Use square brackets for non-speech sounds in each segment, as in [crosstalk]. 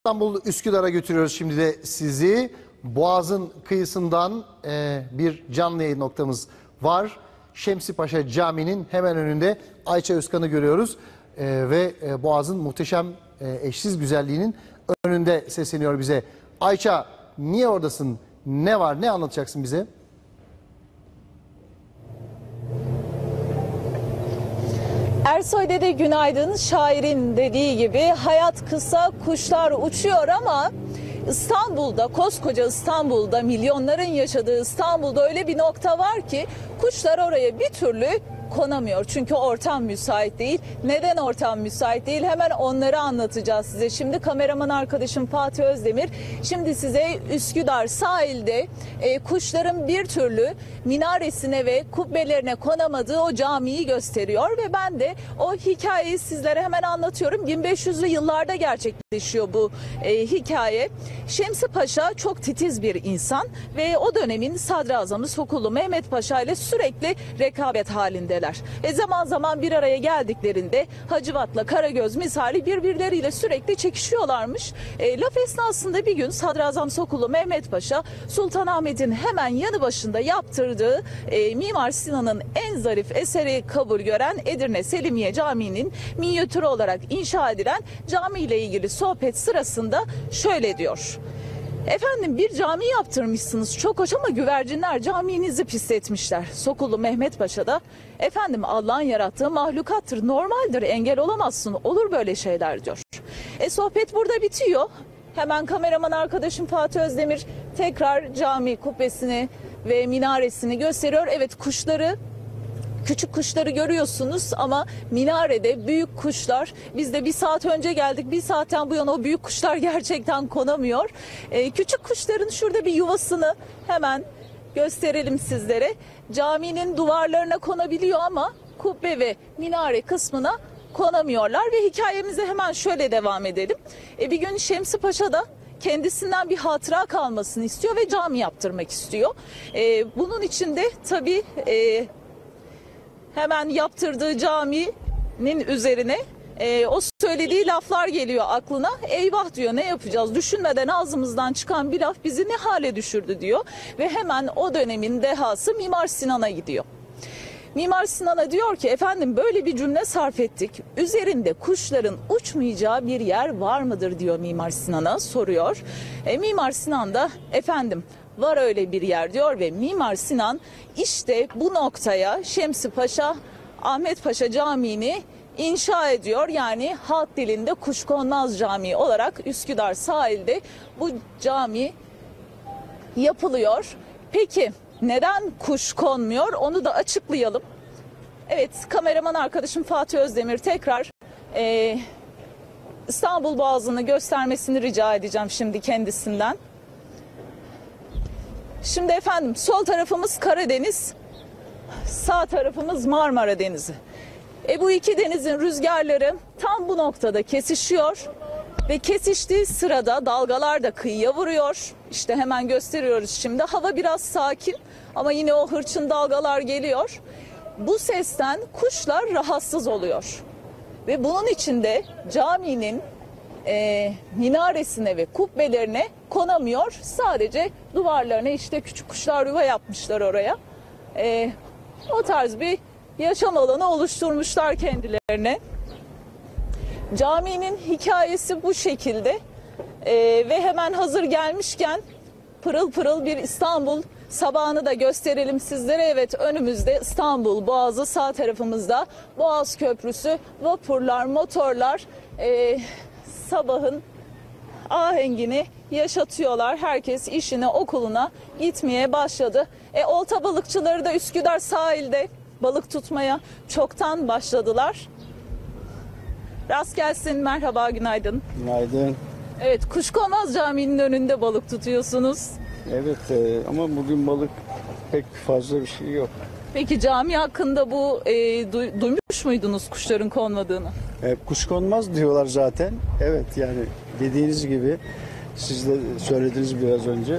İstanbul Üsküdar'a götürüyoruz şimdi de sizi. Boğaz'ın kıyısından e, bir canlı yayın noktamız var. Şemsi Paşa Camii'nin hemen önünde Ayça Özkan'ı görüyoruz. E, ve e, Boğaz'ın muhteşem e, eşsiz güzelliğinin önünde sesleniyor bize. Ayça niye oradasın? Ne var? Ne anlatacaksın bize? Ersoy Dede Günaydın. Şairin dediği gibi hayat kısa kuşlar uçuyor ama İstanbul'da koskoca İstanbul'da milyonların yaşadığı İstanbul'da öyle bir nokta var ki kuşlar oraya bir türlü konamıyor. Çünkü ortam müsait değil. Neden ortam müsait değil? Hemen onları anlatacağız size. Şimdi kameraman arkadaşım Fatih Özdemir şimdi size Üsküdar sahilde e, kuşların bir türlü minaresine ve kubbelerine konamadığı o camiyi gösteriyor ve ben de o hikayeyi sizlere hemen anlatıyorum. 1500'lü yıllarda gerçekleşiyor bu e, hikaye. Şemsi Paşa çok titiz bir insan ve o dönemin sadrazamı Sokullu Mehmet Paşa ile sürekli rekabet halindeler. E zaman zaman bir araya geldiklerinde Hacivat'la Karagöz misali birbirleriyle sürekli çekişiyorlarmış. E, laf esnasında bir gün Sadrazam Sokullu Mehmet Paşa Sultanahmet'in hemen yanı başında yaptırdığı e, Mimar Sinan'ın en zarif eseri kabul gören Edirne Selimiye Camii'nin minyatürü olarak inşa edilen cami ile ilgili sohbet sırasında şöyle diyor. Efendim bir cami yaptırmışsınız çok hoş ama güvercinler caminizi pisletmişler. Sokullu Mehmet Paşa da efendim Allah'ın yarattığı mahlukattır normaldir engel olamazsın olur böyle şeyler diyor. E sohbet burada bitiyor. Hemen kameraman arkadaşım Fatih Özdemir tekrar cami kubbesini ve minaresini gösteriyor. Evet kuşları Küçük kuşları görüyorsunuz ama minarede büyük kuşlar. Biz de bir saat önce geldik. Bir saatten bu yana o büyük kuşlar [laughs] gerçekten konamıyor. Ee, küçük kuşların şurada bir yuvasını hemen gösterelim sizlere. Caminin duvarlarına konabiliyor ama kubbe ve minare kısmına konamıyorlar ve hikayemize hemen şöyle devam edelim. E, bir gün Şemsi Paşa da kendisinden bir hatıra kalmasını istiyor ve cami yaptırmak istiyor. E, bunun için de tabii e, hemen yaptırdığı caminin üzerine e, o söylediği laflar geliyor aklına. Eyvah diyor ne yapacağız? Düşünmeden ağzımızdan çıkan bir laf bizi ne hale düşürdü diyor. Ve hemen o dönemin dehası Mimar Sinan'a gidiyor. Mimar Sinan'a diyor ki efendim böyle bir cümle sarf ettik. Üzerinde kuşların uçmayacağı bir yer var mıdır diyor Mimar Sinan'a soruyor. E, Mimar Sinan da efendim var öyle bir yer diyor ve Mimar Sinan işte bu noktaya Şemsi Paşa Ahmet Paşa Camii'ni inşa ediyor. Yani halk dilinde Kuşkonmaz Camii olarak Üsküdar sahilde bu cami yapılıyor. Peki neden kuş konmuyor onu da açıklayalım. Evet kameraman arkadaşım Fatih Özdemir tekrar e, İstanbul Boğazı'nı göstermesini rica edeceğim şimdi kendisinden. Şimdi efendim sol tarafımız Karadeniz, sağ tarafımız Marmara Denizi. E bu iki denizin rüzgarları tam bu noktada kesişiyor ve kesiştiği sırada dalgalar da kıyıya vuruyor. İşte hemen gösteriyoruz şimdi. Hava biraz sakin ama yine o hırçın dalgalar geliyor. Bu sesten kuşlar rahatsız oluyor. Ve bunun içinde caminin e, minaresine ve kubbelerine konamıyor. Sadece duvarlarına işte küçük kuşlar yuva yapmışlar oraya. E, o tarz bir yaşam alanı oluşturmuşlar kendilerine. Caminin hikayesi bu şekilde. E, ve hemen hazır gelmişken pırıl pırıl bir İstanbul sabahını da gösterelim sizlere. Evet önümüzde İstanbul Boğazı sağ tarafımızda Boğaz Köprüsü, vapurlar, motorlar e, sabahın ahengini yaşatıyorlar. Herkes işine okuluna gitmeye başladı. E, olta balıkçıları da Üsküdar sahilde balık tutmaya çoktan başladılar. Rast gelsin merhaba günaydın. Günaydın. Evet Kuşkonmaz Camii'nin önünde balık tutuyorsunuz. Evet e, ama bugün balık pek fazla bir şey yok. Peki cami hakkında bu e, duy- duymuş muydunuz kuşların konmadığını? E, kuş konmaz diyorlar zaten. Evet yani dediğiniz gibi siz de söylediniz biraz önce.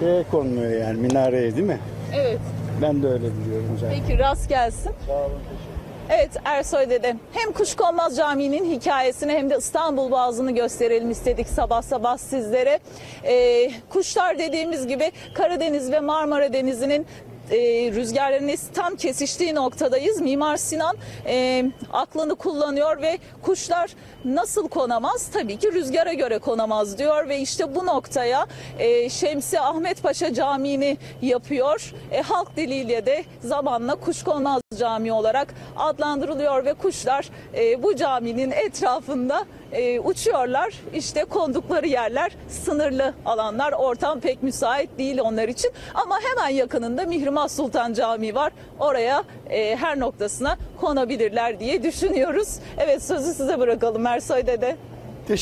Şeye konmuyor yani minareye değil mi? Evet. Ben de öyle biliyorum zaten. Peki rast gelsin. Sağ olun teşekkür Evet Ersoy dede hem Kuşkonmaz Camii'nin hikayesini hem de İstanbul Boğazı'nı gösterelim istedik sabah sabah sizlere. Ee, kuşlar dediğimiz gibi Karadeniz ve Marmara Denizi'nin e, rüzgarların tam kesiştiği noktadayız. Mimar Sinan e, aklını kullanıyor ve kuşlar nasıl konamaz? Tabii ki rüzgara göre konamaz diyor ve işte bu noktaya e, Şemsi Ahmet Paşa Camii'ni yapıyor. E, halk diliyle de zamanla Kuşkonmaz Camii olarak adlandırılıyor ve kuşlar e, bu caminin etrafında e, uçuyorlar. İşte kondukları yerler sınırlı alanlar. Ortam pek müsait değil onlar için. Ama hemen yakınında Mihrimah Sultan Camii var. Oraya e, her noktasına konabilirler diye düşünüyoruz. Evet sözü size bırakalım Ersoy Dede. Teşekkür